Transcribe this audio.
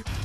out!